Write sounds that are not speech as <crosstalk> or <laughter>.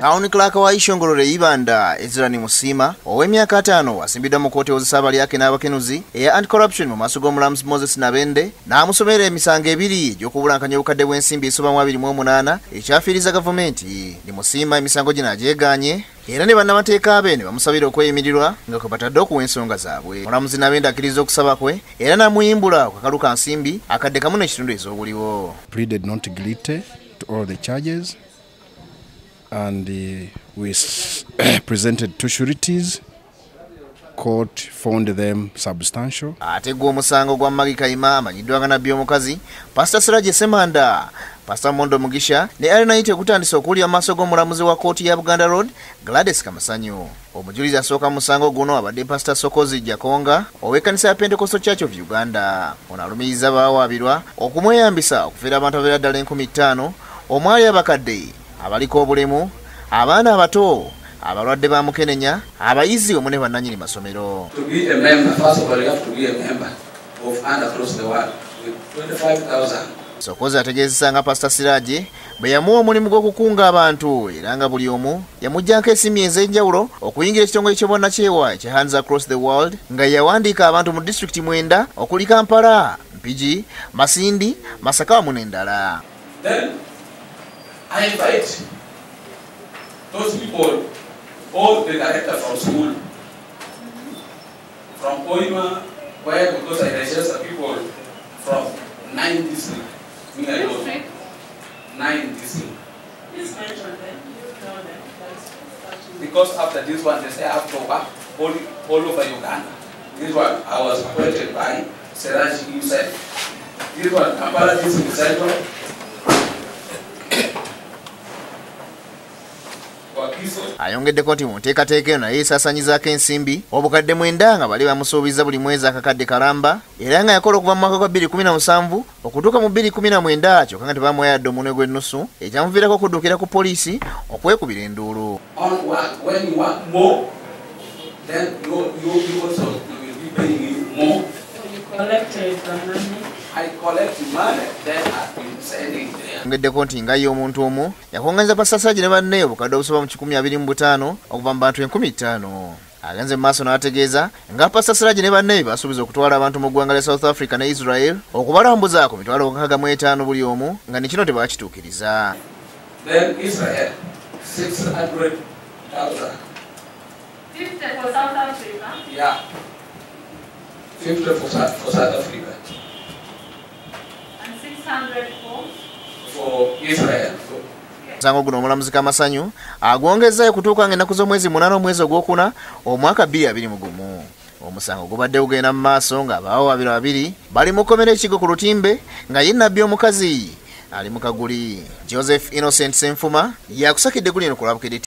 Town Clerk wa Ishongolole Ibanda Ezrani Musima ow'emyaka ataano asimbiddwa mu kkooti ozisaba lyake n'abakenuzi eya anti-corruption mu maaso g'omulamuzi Moses Nabende n'amusomera emisango ebiri egy'okubulankanya obukadde bw'ensimbi esoba mu abiri mu omunaana ekyafiiriza gavumenti. Ndi Musima emisango gino agyegaanye era ne bannamateeka be ne bamusabira okweyimirirwa nga kwe batadde okuwa ensonga zaabwe. Omulamuzi Nabende akkiriza okusaba kwe era n'amuyimbula ku kakalu ka nsimbi akadde kamu n'ekitundu ez'obuliwo. Pleaded not guilty to all the charges and uh, we s- <clears throat> presented two sureties. Court found them substantial. ate gwe omusango gwa Magi Kayima amanyiddwa nga nabbi omukazi pasita Siraje Semanda pasita Mondo Mugisha ne Arenite okutandisa okuwulira mu maaso g'omulamuzi wa kkooti ya Buganda Road Gladys Kamasanyu omujulizi asooka mu musango guno abadde pasita Sokozi Jakonga ow'ekkanisa ya Pentecostal Church of Uganda ono alumiriza bawaabirwa okumweyambisa okufiira abantu ababeera ddala enkumi ttaano omwali abakadde abaliko obulemu abaana abato abalwadde ba mukenenya abayizi omu ne bannannyini masomero To be a member, first of all, you have to be a member of and across the world with 25,000. sokozi ategeezesa nga pasita siraje bwe yamuwa omulimu gw'okukunga abantu era nga buli omu yamugjanko esimi ez'enjawulo okuyingira ekitongole ky'obwannakyewa ekya hands across the world nga yawandiika abantu mu disitulikiti mwenda okuli kampala mpigi masindi masaka wamu n'endala Then I invite those people, all the director from school, from Oima, where because I register people from nine districts. Me alone, District, nine districts. please mention them, tell them, that's, that's. Because after this one, they say I have to work all, all over Uganda. This one, I was appointed by Seraji himself. This one, Kampala District Central. Ayongeddeko nti mu nteekateeka eno naye esaasanyizaako ensimbi. Obukadde mwenda nga bali bamusuubiza buli mwezi akakadde kalamba. Era nga yakola okuva mu mwaka gwa 2017 okutuuka mu 2019 kyokka nga tebamuwayadde omunwe gw'ennusu ekyamuviirako okuddukira ku poliisi okwekubira enduulu. On work, when you work more, then you, you, you also will be paying you more. So you collected the money, I collect money, then I've been sending there. yongeddeko nti nga ye omuntu omu yakonganyiza pasasagi ne banne obukadde obusoba mu 125 okuva mu bantu 50 agenze mu maaso n'ategeeza nga pasasiragi ne banne basuubiza okutwala abantu mu ggwanga lya south africa ne israel okubalambuza ku mitwalo 65 buli omu nga ne kino tebakituukiriza Then Israel, 600,000. fifty for South Africa, Yeah. 50 for South, for South Africa. and six hundred for, For Israel. Musango guno omulamuzi kamasanyu agwongezaayo kutuuka nga ennaku z'omwezi munana omwezi ogwokuna omwaka 2021 omusango gubadde gugenda mu maaso nga abawawaabiro babiri bali mu kkomera ekigo ku lutimbe nga ye nabbi omukazi. Ali mu kaguli joseph innocent senfuma yakusakidde guli eno ku lwabukedde